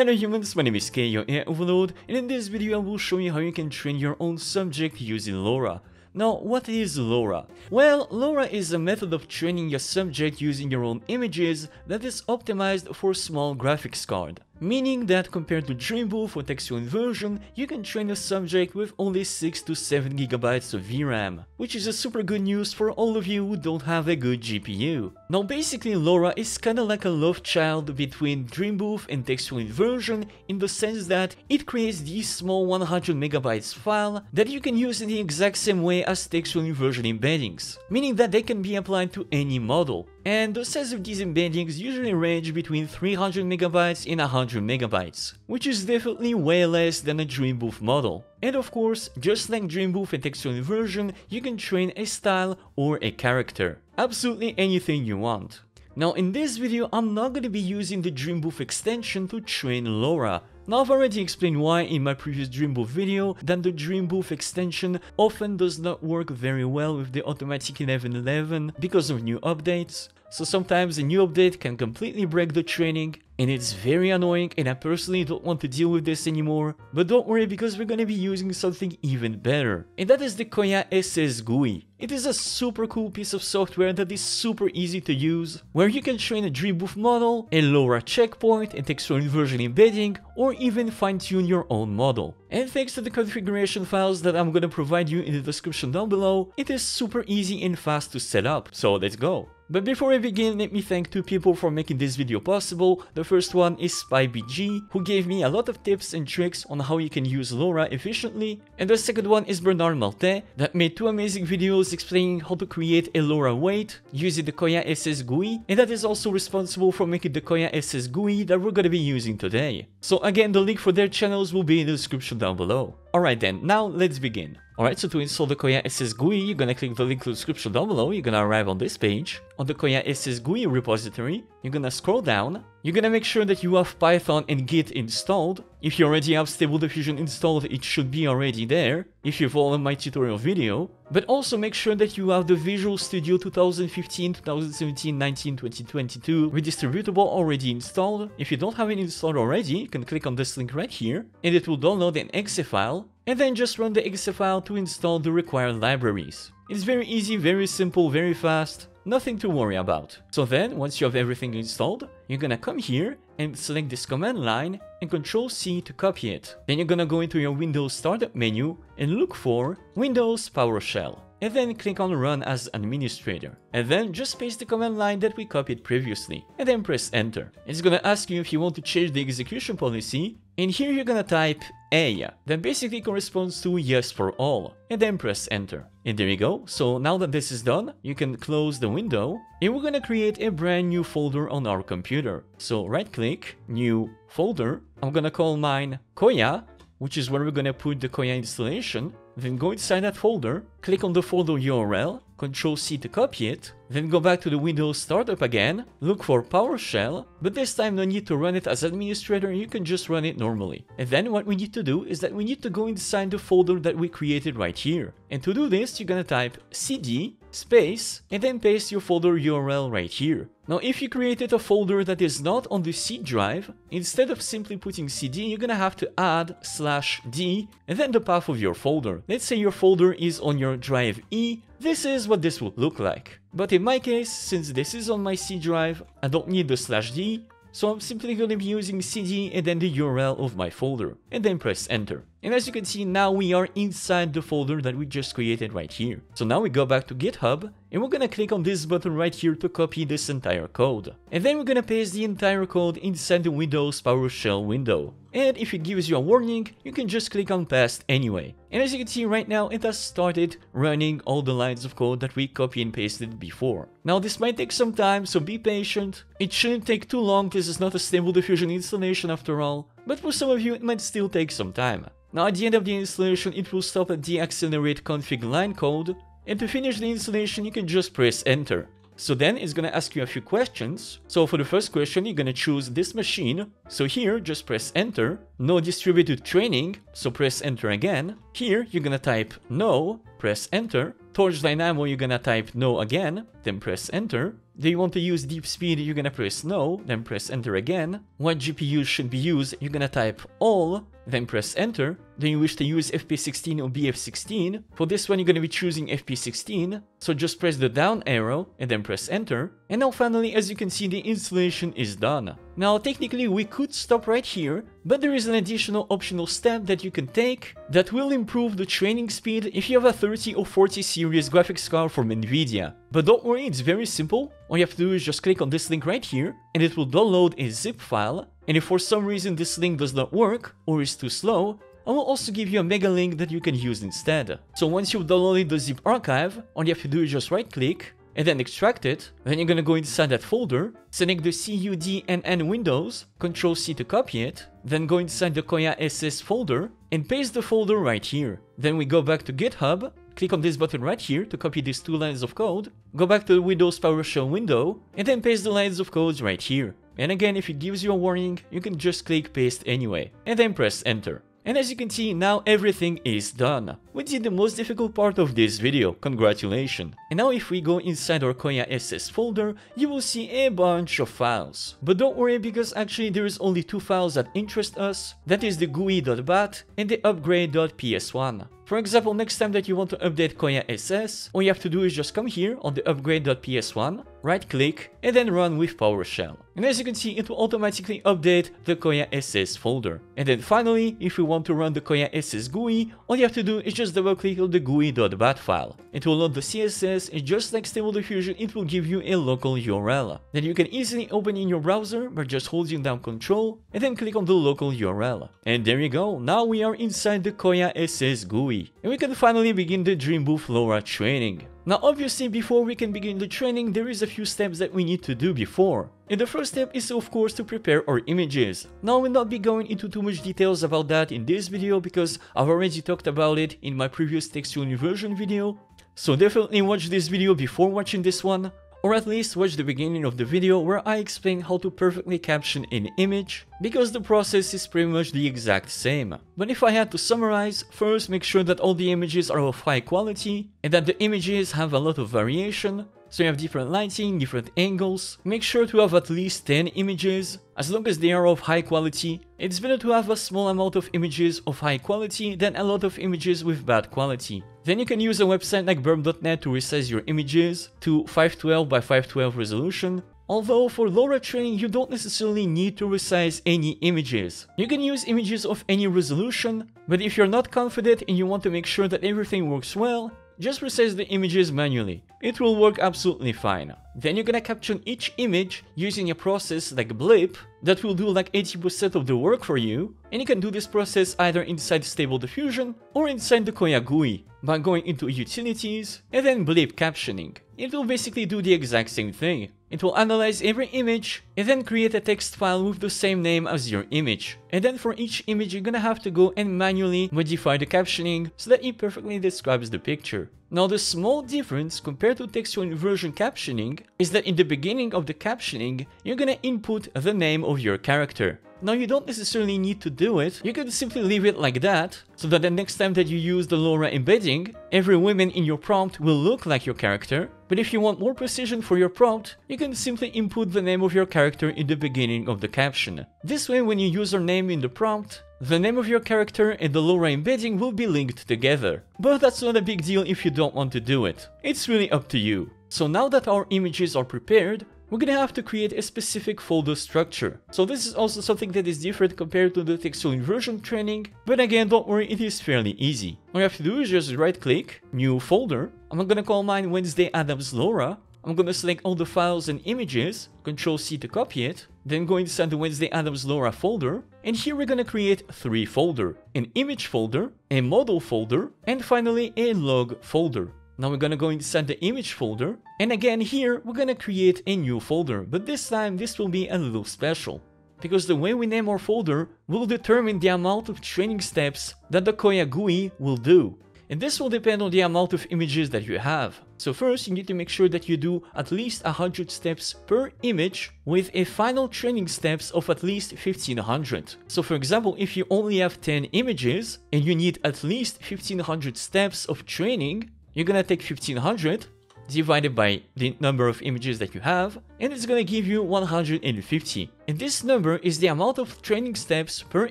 Hello humans, my name is Kay, your AI Overlord, and in this video I will show you how you can train your own subject using LoRa. Now, what is LoRa? Well, LoRa is a method of training your subject using your own images that is optimized for small graphics card. Meaning that compared to Dreambooth or textual inversion, you can train a subject with only 6 to 7 gigabytes of VRAM, which is a super good news for all of you who don't have a good GPU. Now basically LoRa is kinda like a love child between Dreambooth and textual inversion in the sense that it creates these small 100 megabytes file that you can use in the exact same way as textual inversion embeddings, meaning that they can be applied to any model. And the size of these embeddings usually range between 300 megabytes and 100 megabytes, which is definitely way less than a Dreambooth model. And of course, just like Dreambooth and textual inversion, you can train a style or a character. Absolutely anything you want. Now in this video, I'm not going to be using the Dreambooth extension to train LoRa. Now I've already explained why in my previous Dreambooth video that the Dreambooth extension often does not work very well with the automatic 1111 because of new updates. So sometimes a new update can completely break the training and it's very annoying and I personally don't want to deal with this anymore. But don't worry because we're gonna be using something even better. And that is the Kohya SS GUI. It is a super cool piece of software that is super easy to use, where you can train a Dreambooth model, a LoRa checkpoint, and textual inversion embedding, or even fine-tune your own model. And thanks to the configuration files that I'm gonna provide you in the description down below, it is super easy and fast to set up, so let's go. But before we begin, let me thank two people for making this video possible. The first one is SpyBG, who gave me a lot of tips and tricks on how you can use LoRa efficiently. And the second one is Bernard Maltais, that made two amazing videos explaining how to create a LoRa weight using the Kohya SS GUI, and that is also responsible for making the Kohya SS GUI that we're gonna be using today. So again, the link for their channels will be in the description down below. Alright then, now let's begin. Alright, so to install the Kohya SS GUI, you're gonna click the link to the description down below, you're gonna arrive on this page. On the Kohya SS GUI repository, you're gonna scroll down, you're gonna make sure that you have Python and Git installed. If you already have Stable Diffusion installed, it should be already there, if you follow my tutorial video. But also make sure that you have the Visual Studio 2015, 2017, 19, 2022 redistributable already installed. If you don't have it installed already, you can click on this link right here, and it will download an exe file, and then just run the exe file to install the required libraries. It's very easy, very simple, very fast, nothing to worry about. So then, once you have everything installed, you're gonna come here and select this command line and Control C to copy it. Then you're gonna go into your Windows startup menu and look for Windows PowerShell. And then click on Run as Administrator. And then just paste the command line that we copied previously. And then press Enter. It's gonna ask you if you want to change the execution policy. And here you're gonna type A. That basically corresponds to yes for all. And then press Enter. And there you go. So now that this is done, you can close the window. And we're gonna create a brand new folder on our computer. So right click, New Folder. I'm gonna call mine Kohya which is where we're gonna put the Kohya installation, then go inside that folder, click on the folder URL, Ctrl C to copy it, then go back to the Windows startup again, look for PowerShell, but this time no need to run it as administrator, you can just run it normally. And then what we need to do is that we need to go inside the folder that we created right here. And to do this, you're gonna type cd space and then paste your folder URL right here. Now if you created a folder that is not on the C drive, instead of simply putting cd, you're gonna have to add slash d and then the path of your folder. Let's say your folder is on your drive E, this is what this would look like. But in my case, since this is on my C drive, I don't need the slash d, so I'm simply to be using cd and then the URL of my folder, and then press enter. And as you can see, now we are inside the folder that we just created right here. So now we go back to GitHub, and we're gonna click on this button right here to copy this entire code. And then we're gonna paste the entire code inside the Windows PowerShell window. And if it gives you a warning, you can just click on Paste anyway. And as you can see right now, it has started running all the lines of code that we copy and pasted before. Now this might take some time, so be patient. It shouldn't take too long, this is not a Stable Diffusion installation after all. But for some of you, it might still take some time. Now at the end of the installation, it will stop at the accelerate config line code, and to finish the installation, you can just press enter. So then it's gonna ask you a few questions. So for the first question, you're gonna choose this machine. So here, just press enter. No distributed training, so press enter again. Here, you're gonna type no, press enter. Torch Dynamo, you're gonna type no again, then press enter. Do you want to use DeepSpeed, you're gonna press no, then press enter again. What GPU should be used, you're gonna type all, then press enter. Then you wish to use FP16 or BF16. For this one, you're to be choosing FP16. So just press the down arrow and then press enter. And now finally, as you can see, the installation is done. Now, technically, we could stop right here, but there is an additional optional step that you can take that will improve the training speed if you have a 30 or 40 series graphics card from Nvidia. But don't worry, it's very simple. All you have to do is just click on this link right here, and it will download a zip file. And if for some reason this link does not work, or is too slow, I will also give you a mega link that you can use instead. So once you've downloaded the zip archive, all you have to do is just right click and then extract it. Then you're gonna go inside that folder, select the CUDNN windows, Control C to copy it, then go inside the Kohya SS folder and paste the folder right here. Then we go back to GitHub, click on this button right here to copy these two lines of code, go back to the Windows PowerShell window, and then paste the lines of code right here. And again, if it gives you a warning, you can just click paste anyway, and then press enter. And as you can see, now everything is done. We did the most difficult part of this video, congratulations. And now if we go inside our Kohya SS folder, you will see a bunch of files. But don't worry because actually there is only two files that interest us, that is the GUI.bat and the upgrade.ps1. For example, next time that you want to update Kohya SS, all you have to do is just come here on the upgrade.ps1, right click, and then run with PowerShell. And as you can see, it will automatically update the Kohya SS folder. And then finally, if we want to run the Kohya SS GUI, all you have to do is just double click on the GUI.bat file. It will load the CSS and just like Stable Diffusion, it will give you a local URL. Then you can easily open in your browser by just holding down Control and then click on the local URL. And there you go, now we are inside the Kohya SS GUI. And we can finally begin the Dreambooth LoRa training. Now obviously before we can begin the training there is a few steps that we need to do before. And the first step is of course to prepare our images. Now I will not be going into too much details about that in this video because I've already talked about it in my previous textual inversion video. So definitely watch this video before watching this one. Or at least watch the beginning of the video where I explain how to perfectly caption an image, because the process is pretty much the exact same. But if I had to summarize, first make sure that all the images are of high quality, and that the images have a lot of variation, so you have different lighting, different angles. Make sure to have at least 10 images, as long as they are of high quality. It's better to have a small amount of images of high quality than a lot of images with bad quality. Then you can use a website like birme.net to resize your images to 512 by 512 resolution, Although for LoRa training you don't necessarily need to resize any images. You can use images of any resolution, but if you're not confident and you want to make sure that everything works well, just resize the images manually. It will work absolutely fine. Then you're gonna caption each image using a process like Blip that will do like 80% of the work for you, and you can do this process either inside Stable Diffusion or inside the Kohya GUI by going into Utilities and then Blip Captioning. It will basically do the exact same thing. It will analyze every image and then create a text file with the same name as your image. And then for each image you're gonna have to go and manually modify the captioning so that it perfectly describes the picture. Now the small difference compared to textual inversion captioning is that in the beginning of the captioning, you're gonna input the name of your character. Now you don't necessarily need to do it, you can simply leave it like that, so that the next time that you use the LoRa embedding, every woman in your prompt will look like your character, but if you want more precision for your prompt, you can simply input the name of your character in the beginning of the caption. This way when you use your name in the prompt, the name of your character and the LoRa embedding will be linked together. But that's not a big deal if you don't want to do it. It's really up to you. So now that our images are prepared, we're gonna have to create a specific folder structure. So this is also something that is different compared to the textual inversion training, but again, don't worry, it is fairly easy. All you have to do is just right click, new folder. I'm gonna call mine Wednesday Addams LoRa. I'm gonna select all the files and images, Control C to copy it, then go inside the Wednesday Addams LoRa folder, and here we're gonna create three folder, an image folder, a model folder, and finally a log folder. Now we're gonna go inside the image folder, and again here we're gonna create a new folder, but this time this will be a little special. Because the way we name our folder will determine the amount of training steps that the Kohya GUI will do. And this will depend on the amount of images that you have. So first you need to make sure that you do at least 100 steps per image with a final training steps of at least 1500. So for example, if you only have 10 images and you need at least 1500 steps of training, you're gonna take 1500 divided by the number of images that you have, and it's gonna give you 150. And this number is the amount of training steps per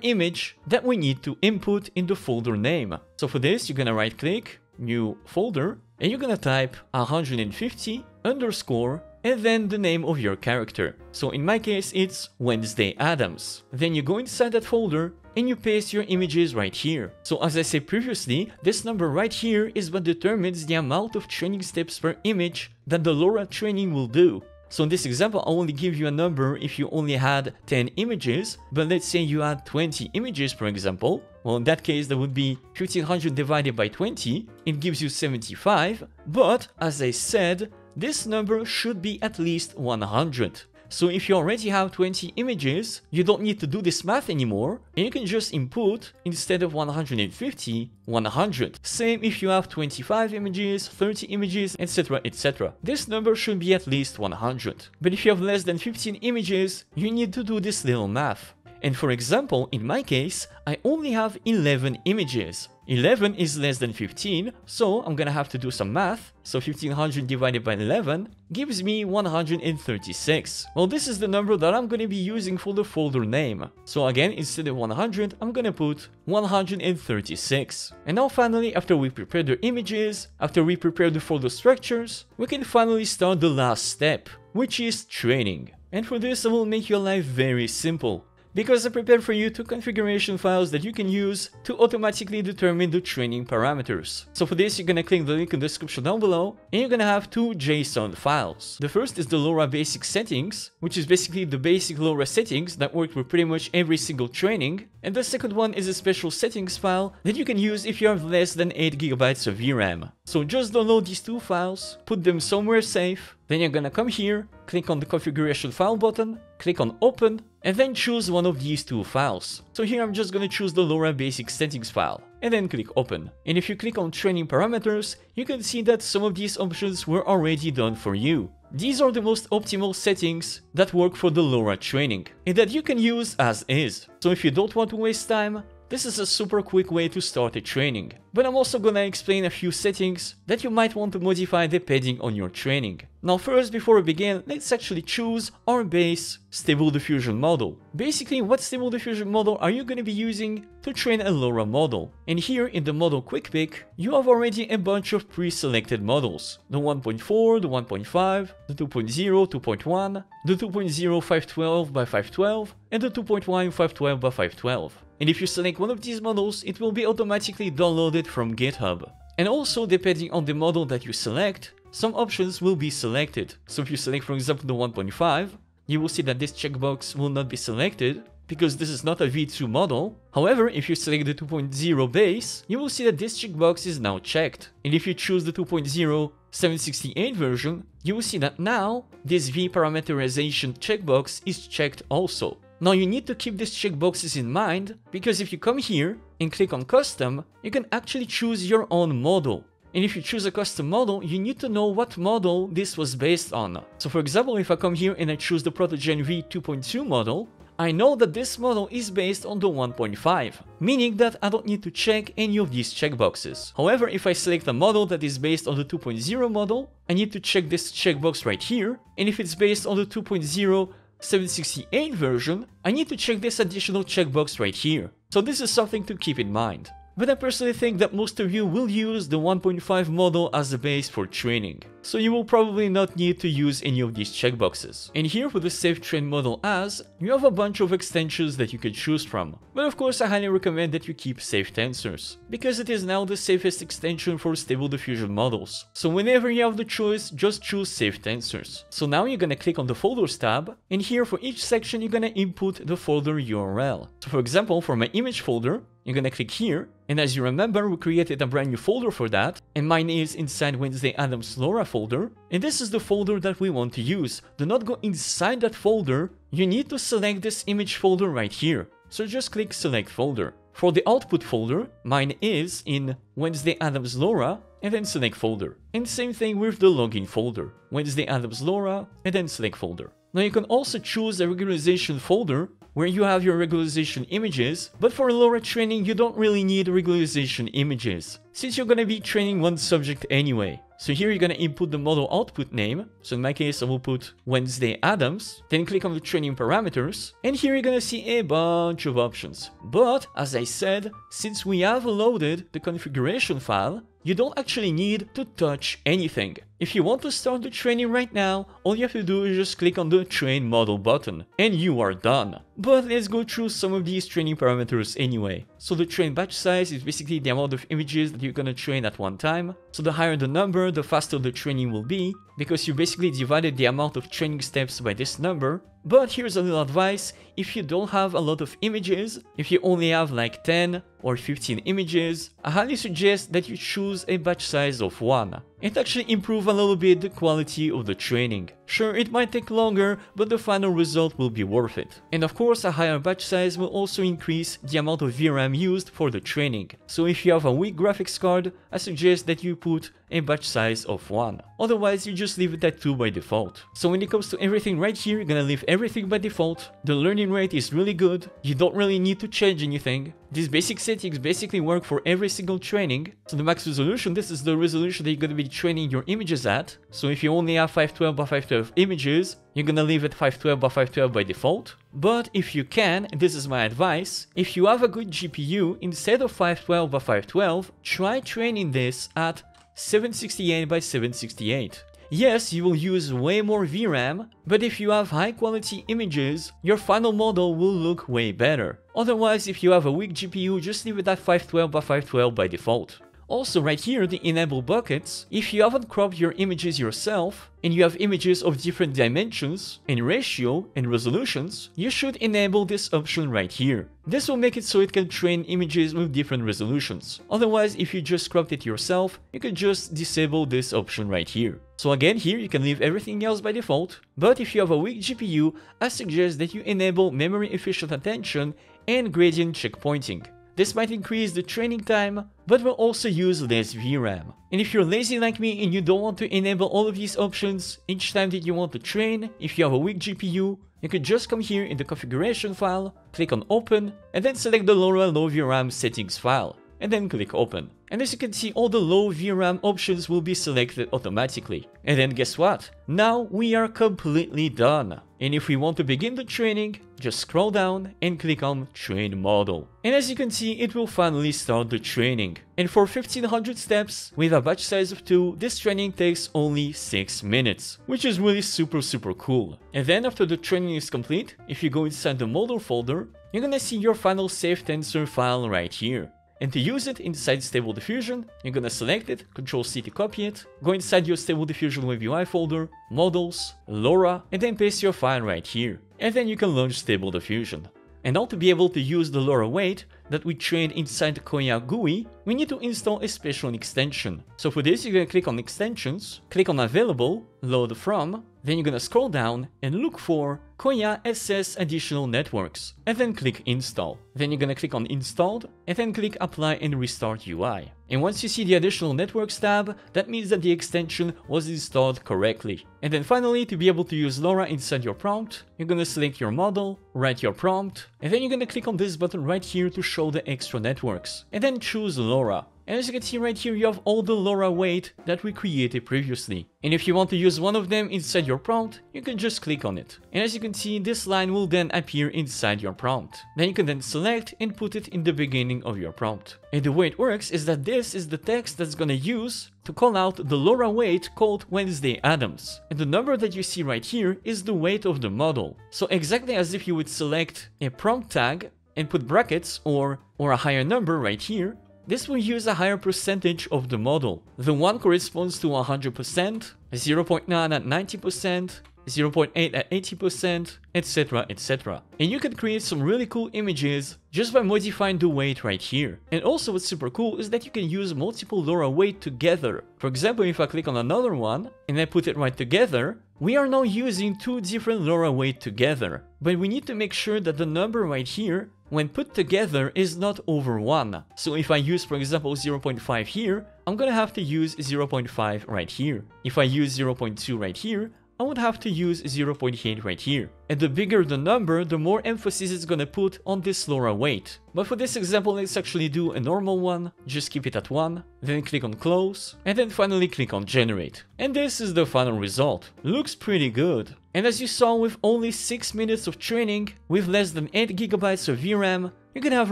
image that we need to input in the folder name. So for this, you're gonna right click, new folder, and you're gonna type 150 underscore and then the name of your character. So in my case, it's Wednesday Addams. Then you go inside that folder and you paste your images right here. So as I said previously, this number right here is what determines the amount of training steps per image that the LoRa training will do. So in this example, I'll only give you a number if you only had 10 images, but let's say you had 20 images, for example. Well, in that case, that would be 1500 divided by 20. It gives you 75. But as I said, this number should be at least 100. So if you already have 20 images, you don't need to do this math anymore, and you can just input, instead of 150, 100. Same if you have 25 images, 30 images, etc, etc. This number should be at least 100. But if you have less than 15 images, you need to do this little math. And for example, in my case, I only have 11 images. 11 is less than 15, so I'm gonna have to do some math. So 1500 divided by 11 gives me 136. Well, this is the number that I'm gonna be using for the folder name. So again, instead of 100, I'm gonna put 136. And now finally, after we prepare the images, after we prepare the folder structures, we can finally start the last step, which is training. And for this, I will make your life very simple because I prepared for you two configuration files that you can use to automatically determine the training parameters. So for this, you're gonna click the link in the description down below, and you're gonna have two JSON files. The first is the LoRa basic settings, which is basically the basic LoRa settings that work with pretty much every single training, and the second one is a special settings file that you can use if you have less than 8GB of VRAM. So just download these two files, put them somewhere safe, then you're gonna come here, click on the configuration file button, click on open, and then choose one of these two files. So here I'm just gonna choose the LoRa basic settings file, and then click open. And if you click on training parameters, you can see that some of these options were already done for you. These are the most optimal settings that work for the LoRa training, and that you can use as is. So if you don't want to waste time, this is a super quick way to start a training, but I'm also gonna explain a few settings that you might want to modify depending on your training. Now first, before we begin, let's actually choose our base Stable Diffusion model. Basically, what Stable Diffusion model are you gonna be using to train a LoRa model? And here in the model quick pick, you have already a bunch of pre-selected models. The 1.4, the 1.5, the 2.0, 2.1, the 2.0 512 by 512, and the 2.1 512 by 512. And if you select one of these models, it will be automatically downloaded from GitHub. And also, depending on the model that you select, some options will be selected. So if you select, for example, the 1.5, you will see that this checkbox will not be selected because this is not a V2 model. However, if you select the 2.0 base, you will see that this checkbox is now checked. And if you choose the 2.0 768 version, you will see that now this V parameterization checkbox is checked also. Now you need to keep these checkboxes in mind, because if you come here and click on custom, you can actually choose your own model. And if you choose a custom model, you need to know what model this was based on. So for example, if I come here and I choose the ProtoGen V 2.2 model, I know that this model is based on the 1.5, meaning that I don't need to check any of these checkboxes. However, if I select a model that is based on the 2.0 model, I need to check this checkbox right here, and if it's based on the 2.0 768 version, I need to check this additional checkbox right here. So this is something to keep in mind but I personally think that most of you will use the 1.5 model as the base for training, so you will probably not need to use any of these checkboxes. And here for the Safe Train model as, you have a bunch of extensions that you can choose from, but of course I highly recommend that you keep Safe Tensors, because it is now the safest extension for Stable Diffusion models. So whenever you have the choice, just choose Safe Tensors. So now you're gonna click on the Folders tab, and here for each section you're gonna input the folder URL. So for example, for my image folder, you're gonna click here, and as you remember, we created a brand new folder for that, and mine is inside Wednesday Addams LoRa folder, and this is the folder that we want to use. Do not go inside that folder, you need to select this image folder right here. So just click select folder. For the output folder, mine is in Wednesday Addams LoRa, and then select folder. And same thing with the login folder, Wednesday Addams LoRa, and then select folder. Now you can also choose a regularization folder where you have your regularization images, but for LoRa training you don't really need regularization images. Since you're gonna be training one subject anyway. So here you're gonna input the model output name. So in my case, I will put Wednesday Addams, Then click on the training parameters. And here you're gonna see a bunch of options. But as I said, since we have loaded the configuration file, you don't actually need to touch anything. If you want to start the training right now, all you have to do is just click on the train model button and you are done. But let's go through some of these training parameters anyway. So the train batch size is basically the amount of images that you're gonna train at one time. So the higher the number, the faster the training will be because you basically divided the amount of training steps by this number. But here's a little advice, if you don't have a lot of images, if you only have like 10 or 15 images, I highly suggest that you choose a batch size of 1. It actually improve a little bit the quality of the training. Sure, it might take longer, but the final result will be worth it. And of course, a higher batch size will also increase the amount of VRAM used for the training. So if you have a weak graphics card, I suggest that you put a batch size of 1. Otherwise, you just leave it at 2 by default. So when it comes to everything right here, you're gonna leave everything by default. The learning rate is really good. You don't really need to change anything. These basic settings basically work for every single training. So the max resolution, this is the resolution that you're gonna be training your images at. So if you only have 512 by 512 images, you're gonna leave it 512 by 512 by default. But if you can, and this is my advice, if you have a good GPU, instead of 512 by 512, try training this at 768 by 768. Yes, you will use way more VRAM, but if you have high quality images, your final model will look way better. Otherwise, if you have a weak GPU, just leave it at 512 by 512 by default. Also right here, the enable buckets, if you haven't cropped your images yourself, and you have images of different dimensions, and ratio, and resolutions, you should enable this option right here. This will make it so it can train images with different resolutions. Otherwise, if you just cropped it yourself, you can just disable this option right here. So again, here you can leave everything else by default, but if you have a weak GPU, I suggest that you enable memory efficient attention and gradient checkpointing. This might increase the training time, but will also use less VRAM. And if you're lazy like me and you don't want to enable all of these options each time that you want to train, if you have a weak GPU, you can just come here in the configuration file, click on open, and then select the LoRa low VRAM settings file, and then click open. And as you can see, all the low VRAM options will be selected automatically. And then guess what? Now we are completely done. And if we want to begin the training, just scroll down and click on Train Model. And as you can see, it will finally start the training. And for 1500 steps, with a batch size of 2, this training takes only 6 minutes, which is really super super cool. And then after the training is complete, if you go inside the model folder, you're gonna see your final safe tensor file right here. And to use it inside Stable Diffusion, you're gonna select it, Control C to copy it, go inside your Stable Diffusion Web UI folder, Models, LoRa, and then paste your file right here. And then you can launch Stable Diffusion. And now to be able to use the LoRa weight that we trained inside the Kohya GUI, we need to install a special extension. So for this, you're gonna click on Extensions, click on Available, Load From, then you're gonna scroll down and look for Kohya SS Additional Networks, and then click Install. Then you're gonna click on Installed, and then click Apply and Restart UI. And once you see the Additional Networks tab, that means that the extension was installed correctly. And then finally, to be able to use LoRa inside your prompt, you're gonna select your model, write your prompt, and then you're gonna click on this button right here to show the extra networks, and then choose LoRa. And as you can see right here, you have all the LoRa weight that we created previously. And if you want to use one of them inside your prompt, you can just click on it. And as you can see, this line will then appear inside your prompt. Then you can then select and put it in the beginning of your prompt. And the way it works is that this is the text that's gonna use to call out the LoRa weight called Wednesday Addams. And the number that you see right here is the weight of the model. So exactly as if you would select a prompt tag and put brackets or, or a higher number right here, this will use a higher percentage of the model. The 1 corresponds to 100%, 0.9 at 90%, 0.8 at 80%, etc, etc. And you can create some really cool images just by modifying the weight right here. And also what's super cool is that you can use multiple LoRa weight together. For example, if I click on another one and I put it right together, we are now using two different LoRa weight together. But we need to make sure that the number right here when put together is not over 1. So if I use for example 0.5 here, I'm gonna have to use 0.5 right here. If I use 0.2 right here, I would have to use 0.8 right here. And the bigger the number, the more emphasis it's gonna put on this LoRa weight. But for this example, let's actually do a normal one, just keep it at 1, then click on close, and then finally click on generate. And this is the final result. Looks pretty good. And as you saw with only 6 minutes of training, with less than 8GB of VRAM, you can have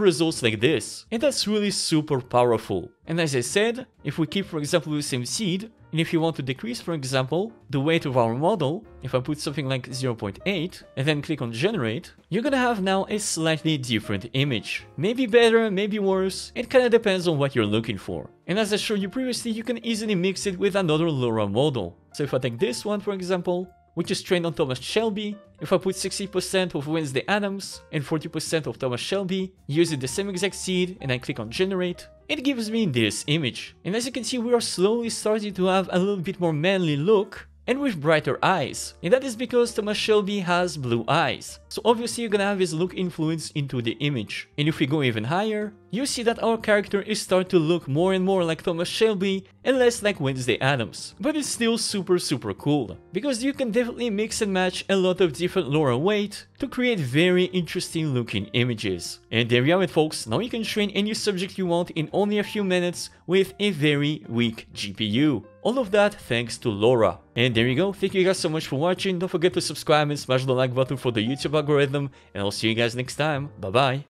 results like this. And that's really super powerful. And as I said, if we keep for example the same seed, and if you want to decrease, for example, the weight of our model, if I put something like 0.8 and then click on generate, you're gonna have now a slightly different image. Maybe better, maybe worse, it kinda depends on what you're looking for. And as I showed you previously, you can easily mix it with another LoRa model. So if I take this one for example, which is trained on Thomas Shelby. If I put 60% of Wednesday Addams and 40% of Thomas Shelby using the same exact seed and I click on generate, it gives me this image. And as you can see, we are slowly starting to have a little bit more manly look and with brighter eyes. And that is because Thomas Shelby has blue eyes. So obviously you're gonna have his look influence into the image. And if we go even higher, you see that our character is starting to look more and more like Thomas Shelby and less like Wednesday Addams. But it's still super super cool, because you can definitely mix and match a lot of different LoRa weight to create very interesting looking images. And there you have it folks, now you can train any subject you want in only a few minutes with a very weak GPU. All of that thanks to LoRa. And there you go, thank you guys so much for watching, don't forget to subscribe and smash the like button for the YouTube algorithm, and I'll see you guys next time, bye bye.